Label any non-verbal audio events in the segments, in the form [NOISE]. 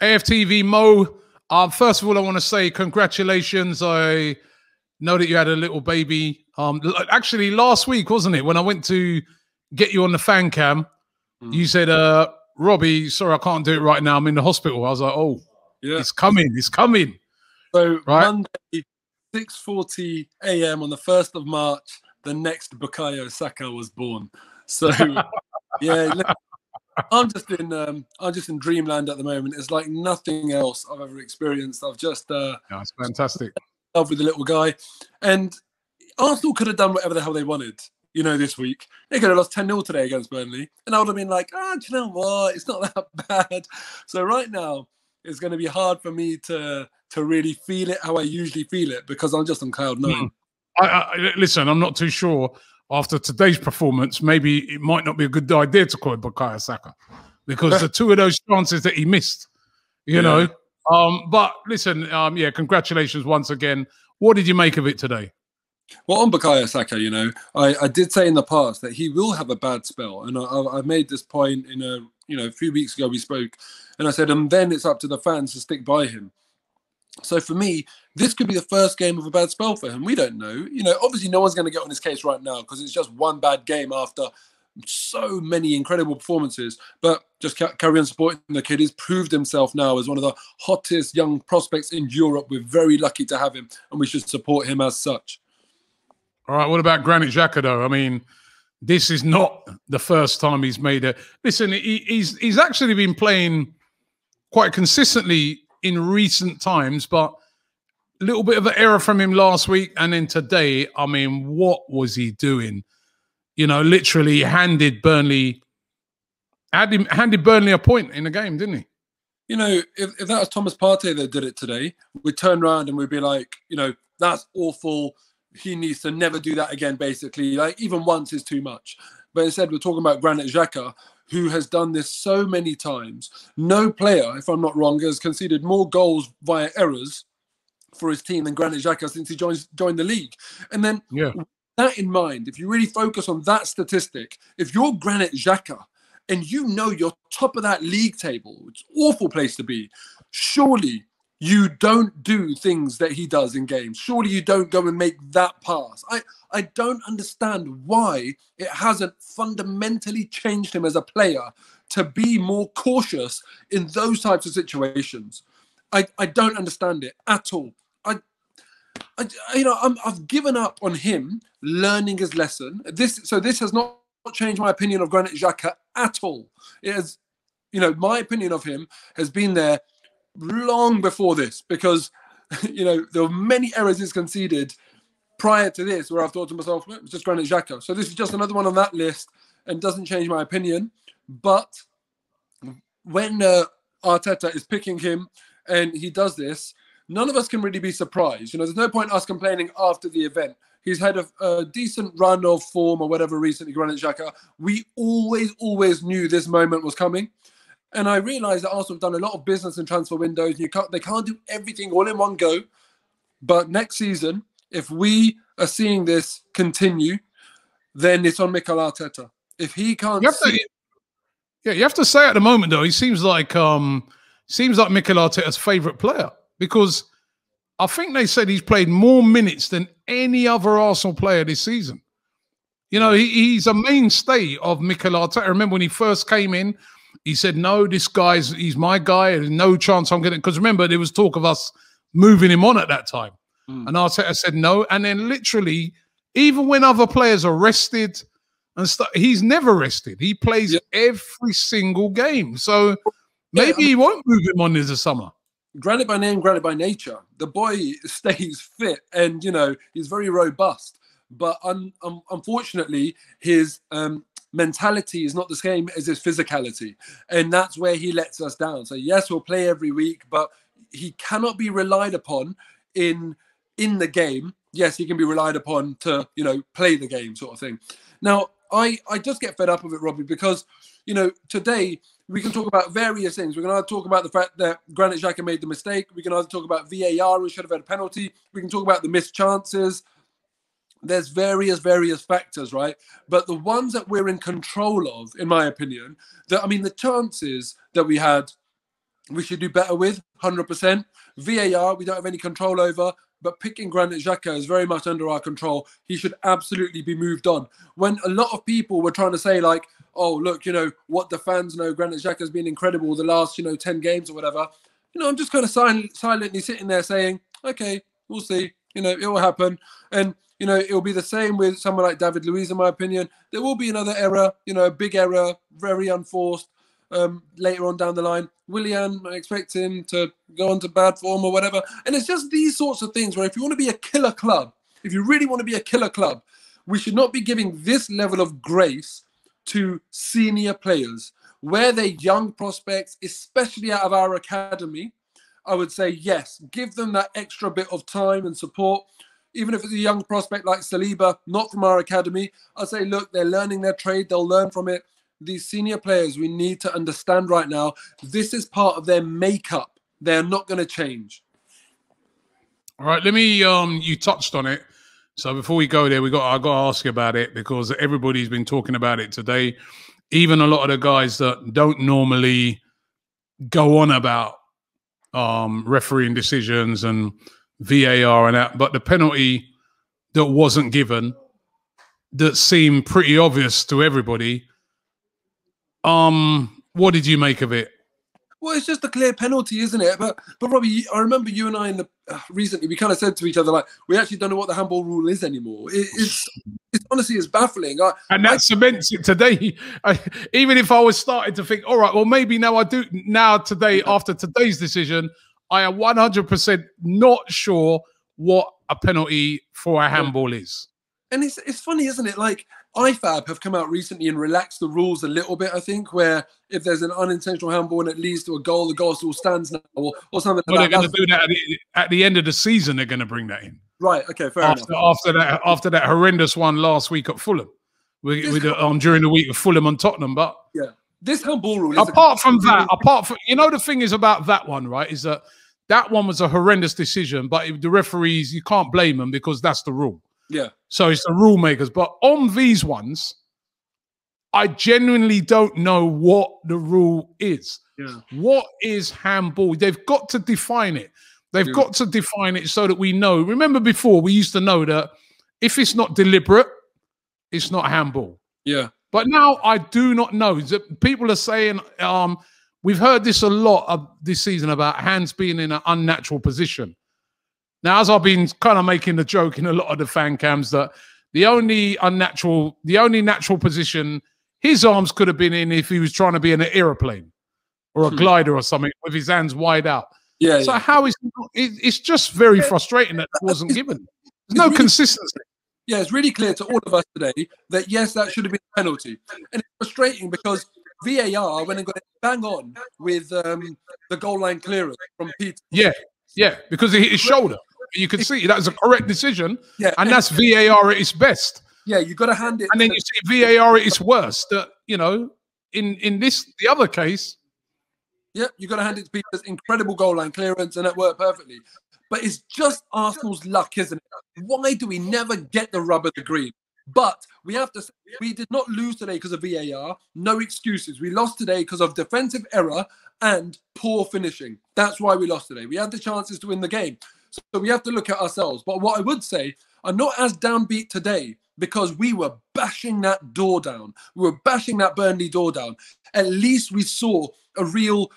AFTV Mo. Um, first of all, I want to say congratulations. I know that you had a little baby. Um, actually, last week wasn't it when I went to get you on the fan cam? Mm. You said, uh, "Robbie, sorry, I can't do it right now. I'm in the hospital." I was like, "Oh, yeah, it's coming, it's coming." So right? Monday, six forty a.m. on the first of March, the next Bukayo Saka was born. So, [LAUGHS] yeah, I'm just in um, I'm just in dreamland at the moment. It's like nothing else I've ever experienced. I've just uh, yeah, it's fantastic. Love with the little guy, and Arsenal could have done whatever the hell they wanted. You know, this week they could have lost 10 0 today against Burnley, and I would have been like, ah, do you know what? It's not [LAUGHS] that bad. So right now, it's going to be hard for me to to really feel it how I usually feel it because I'm just on cloud nine. Mm. I, I, listen, I'm not too sure after today's performance, maybe it might not be a good idea to call it Bukayo Saka because the two of those chances that he missed, you yeah. know. Um, but listen, um, yeah, congratulations once again. What did you make of it today? Well, on Bukayo Saka, you know, I, I did say in the past that he will have a bad spell, and I, I made this point in a you know a few weeks ago we spoke, and I said, and then it's up to the fans to stick by him. So for me, this could be the first game of a bad spell for him. We don't know. You know, obviously no one's going to get on his case right now because it's just one bad game after so many incredible performances. But just carry on supporting the kid. He's proved himself now as one of the hottest young prospects in Europe. We're very lucky to have him, and we should support him as such. All right. What about Granit Xhaka, though? I mean, this is not the first time he's made a. Listen, he, he's he's actually been playing quite consistently in recent times, but a little bit of an error from him last week. And then today, I mean, what was he doing? You know, literally handed Burnley handed, handed Burnley a point in the game, didn't he? You know, if, if that was Thomas Partey that did it today, we'd turn around and we'd be like, you know, that's awful. He needs to never do that again, basically. Like, even once is too much. But instead, we're talking about Granit Xhaka, who has done this so many times. No player, if I'm not wrong, has conceded more goals via errors for his team than Granit Xhaka since he joined joined the league. And then, yeah. that in mind, if you really focus on that statistic, if you're Granit Xhaka and you know you're top of that league table, it's awful place to be. Surely you don't do things that he does in games. Surely you don't go and make that pass. I, I don't understand why it hasn't fundamentally changed him as a player to be more cautious in those types of situations. I, I don't understand it at all. I, I you know, I'm, I've given up on him learning his lesson. This so this has not changed my opinion of Granit Xhaka at all. It has, you know, my opinion of him has been there long before this because [LAUGHS] you know there were many errors he's conceded prior to this where I've thought to myself, well, it's just Granit Xhaka. So this is just another one on that list and doesn't change my opinion. But when uh, Arteta is picking him and he does this, none of us can really be surprised. You know, there's no point us complaining after the event. He's had a, a decent run of form or whatever recently, Granit Xhaka. We always, always knew this moment was coming. And I realized that Arsenal have done a lot of business in transfer windows. You can't, they can't do everything all in one go. But next season, if we are seeing this continue, then it's on Mikel Arteta. If he can't, you see- to, yeah, you have to say at the moment though, he seems like um seems like Mikel Arteta's favorite player because I think they said he's played more minutes than any other Arsenal player this season. You know, he, he's a mainstay of Mikel Arteta. I remember when he first came in, he said, "No, this guy's he's my guy. There's no chance I'm getting." Because remember, there was talk of us moving him on at that time, mm. and Arteta said no. And then literally, even when other players are rested and stuff, he's never rested. He plays yeah. every single game. So maybe yeah, he won't move him on in the summer. Granted by name, granted by nature. The boy [LAUGHS] stays fit, and you know he's very robust. But un- un- unfortunately, his um, mentality is not the same as his physicality. And that's where he lets us down. So yes, we'll play every week, but he cannot be relied upon in in the game. Yes, he can be relied upon to, you know, play the game sort of thing. Now, I I just get fed up of it, Robbie, because you know, today we can talk about various things. We can either talk about the fact that Granit Xhaka made the mistake. We can either talk about VAR, we should have had a penalty. We can talk about the missed chances there's various various factors right but the ones that we're in control of in my opinion that i mean the chances that we had we should do better with 100%. VAR, we don't have any control over, but picking Granit Xhaka is very much under our control. He should absolutely be moved on. When a lot of people were trying to say, like, oh, look, you know, what the fans know, Granit Xhaka has been incredible the last, you know, 10 games or whatever. You know, I'm just kind of silent, silently sitting there saying, okay, we'll see. You know, it will happen. And, you know, it will be the same with someone like David Luiz, in my opinion. There will be another error, you know, a big error, very unforced um, later on down the line. Willian, I expect him to go on to bad form or whatever. And it's just these sorts of things where if you want to be a killer club, if you really want to be a killer club, we should not be giving this level of grace to senior players. Where they're young prospects, especially out of our academy, I would say yes, give them that extra bit of time and support. Even if it's a young prospect like Saliba, not from our academy, I'd say, look, they're learning their trade, they'll learn from it these senior players, we need to understand right now this is part of their makeup. They're not going to change. All right, let me. Um, you touched on it, so before we go there, we got I got to ask you about it because everybody's been talking about it today. Even a lot of the guys that don't normally go on about um, refereeing decisions and VAR and that, but the penalty that wasn't given that seemed pretty obvious to everybody um, what did you make of it? Well, it's just a clear penalty, isn't it? But but Robbie, I remember you and I in the uh, recently we kind of said to each other like we actually don't know what the handball rule is anymore. It, it's it's honestly it's baffling. I, and that I, cements it today. [LAUGHS] I, even if I was starting to think, all right, well maybe now I do now today after today's decision, I am one hundred percent not sure what a penalty for a handball is. And it's it's funny, isn't it? Like IFAB have come out recently and relaxed the rules a little bit, I think, where if there's an unintentional handball and it leads to a goal, the goal still stands now or, or something well, like they're going to do that at the, at the, end of the season. They're going to bring that in. Right. Okay. Fair after, enough. After that, after that horrendous one last week at Fulham, with the, um, during the week of Fulham and Tottenham. But this handball rule. apart from that, apart from you know, the thing is about that one, right? Is that that one was a horrendous decision, but the referees you can't blame them because that's the rule. Yeah. So it's the rule makers. But on these ones, I genuinely don't know what the rule is. Yeah. What is handball? They've got to define it. They've yeah. got to define it so that we know. Remember before we used to know that if it's not deliberate, it's not handball. Yeah. But now I do not know. People are saying um, we've heard this a lot of this season about hands being in an unnatural position. Now, as I've been kind of making the joke in a lot of the fan cams that the only unnatural, the only natural position his arms could have been in if he was trying to be in an aeroplane or a hmm. glider or something with his hands wide out. Yeah. So yeah. how is it, it's just very frustrating that it wasn't given. There's no really, consistency. Yeah, it's really clear to all of us today that yes, that should have been a penalty, and it's frustrating because VAR went and got it bang on with um, the goal line clearance from Pieters. Yeah, yeah, because he hit his shoulder. You can see that was a correct decision. Yeah, and, that's VAR at its best. Yeah, you got to hand it. And then you see VAR at its worst. That you know, in in this the other case. Yeah, you got to hand it to Pieters' incredible goal line clearance, and it worked perfectly. But it's just Arsenal's luck, isn't it? Why do we never get the rub of the green? But we have to say, we did not lose today because of VAR. No excuses. We lost today because of defensive error and poor finishing. That's why we lost today. We had the chances to win the game. So we have to look at ourselves. But what I would say, I'm not as downbeat today because we were bashing that door down. We were bashing that Burnley door down. At least we saw a real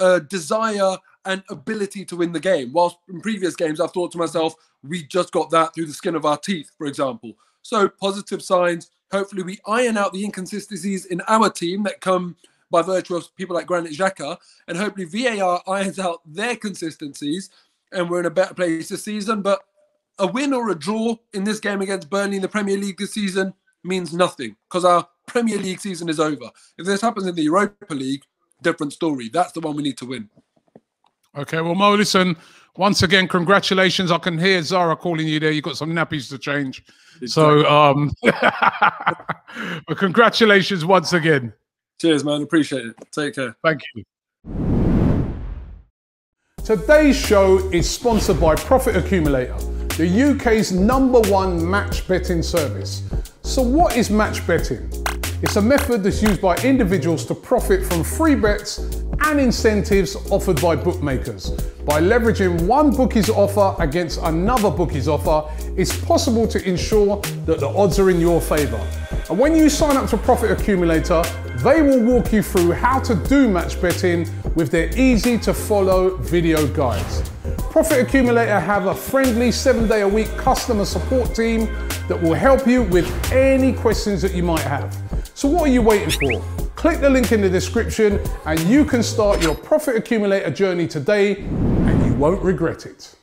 uh, desire and ability to win the game. Whilst in previous games, I've thought to myself, we just got that through the skin of our teeth, for example. So positive signs. Hopefully, we iron out the inconsistencies in our team that come by virtue of people like Granit Xhaka, and hopefully VAR irons out their consistencies, and we're in a better place this season. But a win or a draw in this game against Burnley in the Premier League this season means nothing because our Premier League season is over. If this happens in the Europa League, different story. That's the one we need to win. Okay, well, Mo, listen, once again, congratulations. I can hear Zara calling you there. You've got some nappies to change. So, um, [LAUGHS] but congratulations once again. Cheers, man. Appreciate it. Take care. Thank you. Today's show is sponsored by Profit Accumulator the UK's number one match betting service. So, what is match betting? It's a method that's used by individuals to profit from free bets and incentives offered by bookmakers. By leveraging one bookie's offer against another bookie's offer, it's possible to ensure that the odds are in your favor. And when you sign up to Profit Accumulator, they will walk you through how to do match betting with their easy to follow video guides. Profit Accumulator have a friendly seven day a week customer support team that will help you with any questions that you might have. So what are you waiting for? Click the link in the description and you can start your Profit Accumulator journey today and you won't regret it.